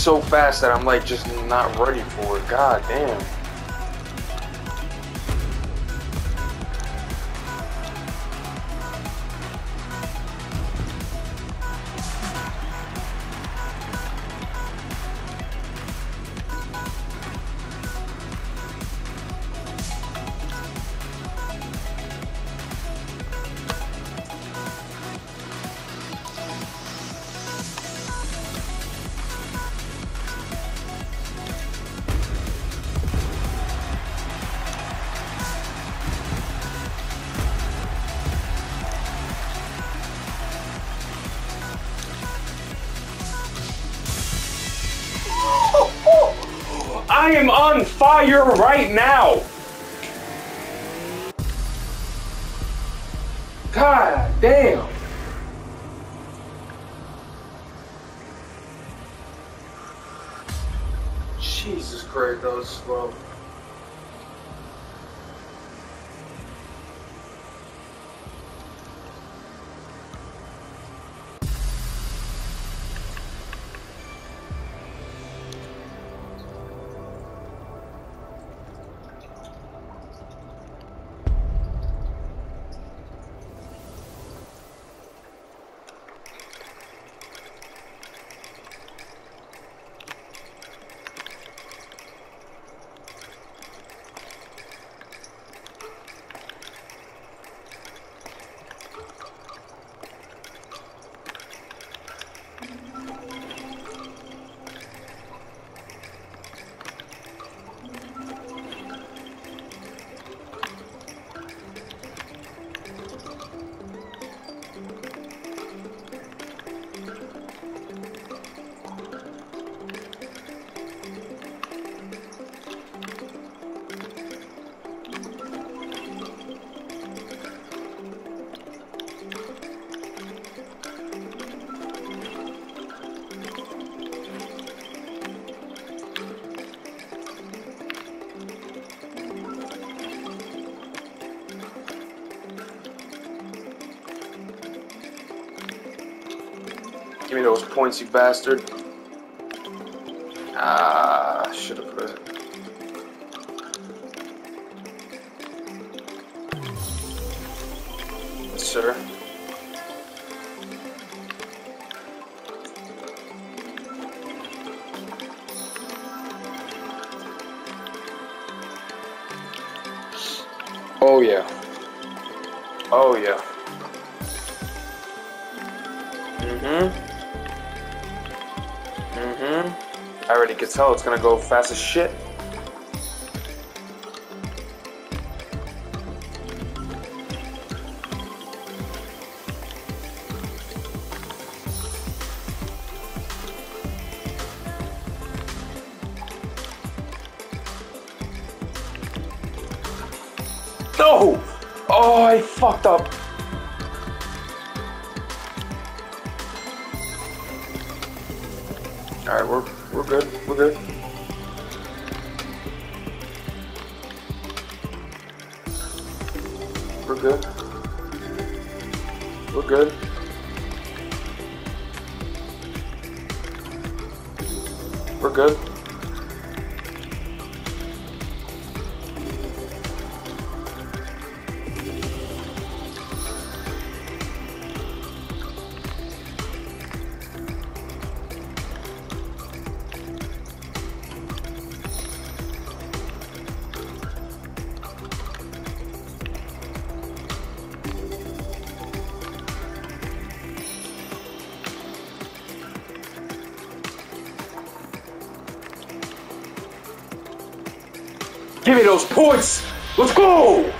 so fast that I'm like just not ready for it. God damn. I am on fire right now. God damn. Jesus Christ, that was slow. Give me those points, you bastard. Ah, should have put it. Yes, sir. Oh yeah. Oh yeah. Mm-hmm. Mm-hmm. I already could tell it's gonna go fast as shit. No! Oh, I fucked up. All right, we're we're good. We're good. We're good. We're good. We're good. Give me those points! Let's go!